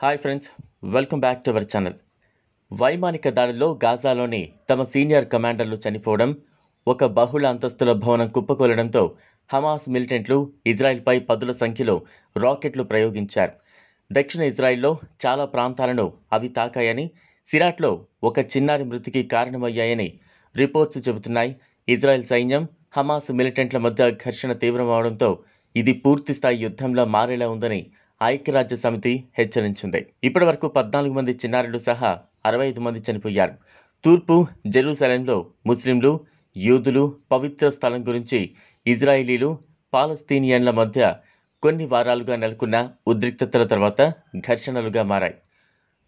Hi friends welcome back to our channel వైమానిక దాడిలో గాజాలోని తమ సీనియర్ కమాండర్లు చనిపోవడం ఒక బహుళ అంతస్తుల భవనం కుప్పకూలడంతో హమాస్ మిలిటెంట్లు ఇజ్రాయెల్పై పదుల సంఖ్యలో రాకెట్లు ప్రయోగించారు. దక్షిణ ఇజ్రాయెల్లో చాలా ప్రాంతాలను అవి తాకాయని సిరాట్లో ఒక చిన్నారి మృతికి కారణమయ్యాయని రిపోర్ట్స్ చెబుతున్నాయి. ఇజ్రాయెల్ సైన్యం హమాస్ మిలిటెంట్ల మధ్య ఘర్షణ తీవ్రమవడంతో ఇది పూర్తిస్థాయి యుద్ధంలా మారేలా ఉందని ఐక్యరాజ్య సమితి హెచ్చరించింది. ఇప్పటి వరకు పద్నాలుగు మంది చిన్నారులు సహా అరవై ఐదు మంది చనిపోయారు. తూర్పు జెరూసలంలో ముస్లింలు యూదులు పవిత్ర స్థలం గురించి ఇజ్రాయిలీలు పాలస్తీనియన్ల మధ్య కొన్ని వారాలుగా నెలకొన్న ఉద్రిక్తతల తర్వాత ఘర్షణలుగా మారాయి.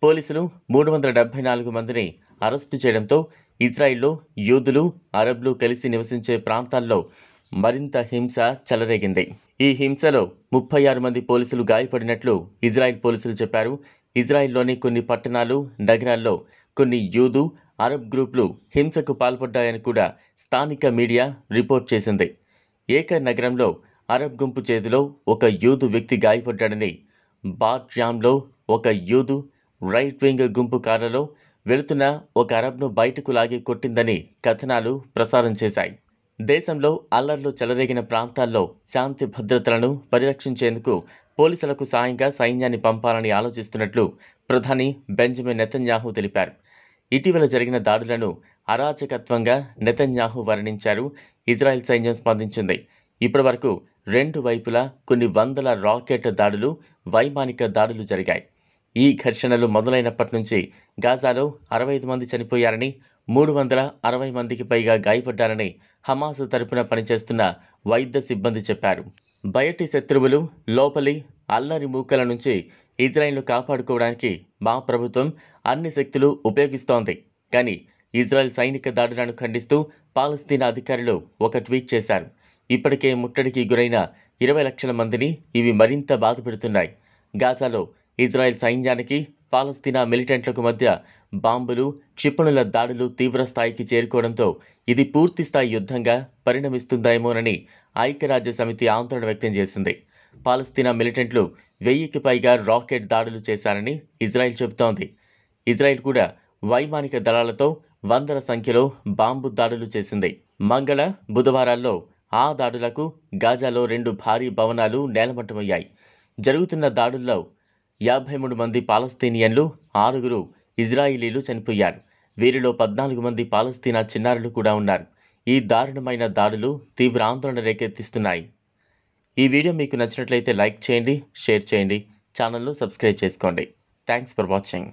పోలీసులు మూడు వందల డెబ్బై నాలుగు మందిని అరెస్టు చేయడంతో ఇజ్రాయిల్లో యూదులు అరబ్లు కలిసి నివసించే ప్రాంతాల్లో మరింత హింస చెలరేగింది. ఈ హింసలో ముప్పై ఆరు మంది పోలీసులు గాయపడినట్లు ఇజ్రాయెల్ పోలీసులు చెప్పారు. ఇజ్రాయెల్లోని కొన్ని పట్టణాలు నగరాల్లో కొన్ని యూదు అరబ్ గ్రూపులు హింసకు పాల్పడ్డాయని కూడా స్థానిక మీడియా రిపోర్ట్ చేసింది. ఏక నగరంలో అరబ్ గుంపు చేతిలో ఒక యూదు వ్యక్తి గాయపడ్డాడని బాట్జామ్లో ఒక యూదు రైట్ వింగ్ గుంపు కారులో వెళుతున్న ఒక అరబ్ను బయటకు లాగి కొట్టిందని కథనాలు ప్రసారం చేశాయి. దేశంలో అల్లర్లు చెలరేగిన ప్రాంతాల్లో శాంతి భద్రతలను పరిరక్షించేందుకు పోలీసులకు సాయంగా సైన్యాన్ని పంపాలని ఆలోచిస్తున్నట్లు ప్రధాని బెంజమిన్ నెతన్యాహు తెలిపారు. ఇటీవల జరిగిన దాడులను అరాచకత్వంగా నెతన్యాహు వర్ణించారు. ఇజ్రాయెల్ సైన్యం స్పందించింది. ఇప్పటివరకు రెండు వైపులా కొన్ని వందల రాకెట్ దాడులు వైమానిక దాడులు జరిగాయి. ఈ ఘర్షణలు మొదలైనప్పటి నుంచి గాజాలో అరవై ఐదు మంది చనిపోయారని మూడు వందల అరవై మందికి పైగా గాయపడ్డారని హమాస్ తరపున పనిచేస్తున్న వైద్య సిబ్బంది చెప్పారు. బయటి శత్రువులు లోపలి అల్లరి మూకల నుంచి ఇజ్రాయెల్ను కాపాడుకోవడానికి మా ప్రభుత్వం అన్ని శక్తులు ఉపయోగిస్తోంది. కానీ ఇజ్రాయెల్ సైనిక దాడులను ఖండిస్తూ పాలస్తీనా అధికారులు ఒక ట్వీట్ చేశారు. ఇప్పటికే ముట్టడికి గురైన ఇరవై లక్షల మందిని ఇవి మరింత బాధపెడుతున్నాయి గాజాలో ఇజ్రాయెల్ సైన్యానికి పాలస్తీనా మిలిటెంట్లకు మధ్య బాంబులు క్షిపణుల దాడులు తీవ్రస్థాయికి చేరుకోవడంతో ఇది పూర్తిస్థాయి యుద్ధంగా పరిణమిస్తుందేమోనని ఐక్యరాజ్య సమితి ఆందోళన వ్యక్తం చేసింది. పాలస్తీనా మిలిటెంట్లు వెయ్యికి పైగా రాకెట్ దాడులు చేశారని ఇజ్రాయెల్ చెబుతోంది. ఇజ్రాయెల్ కూడా వైమానిక దళాలతో వందల సంఖ్యలో బాంబు దాడులు చేసింది. మంగళ బుధవారాల్లో ఆ దాడులకు గాజాలో రెండు భారీ భవనాలు నేలమట్టమయ్యాయి. జరుగుతున్న దాడుల్లో యాభై మూడు మంది పాలస్తీనియన్లు ఆరుగురు ఇజ్రాయిలీలు చనిపోయారు. వీరిలో పద్నాలుగు మంది పాలస్తీనా చిన్నారులు కూడా ఉన్నారు. ఈ దారుణమైన దాడులు తీవ్ర ఆందోళన రేకెత్తిస్తున్నాయి. ఈ వీడియో మీకు నచ్చినట్లయితే లైక్ చేయండి షేర్ చేయండి ఛానల్ను సబ్స్క్రైబ్ చేసుకోండి. Thanks for watching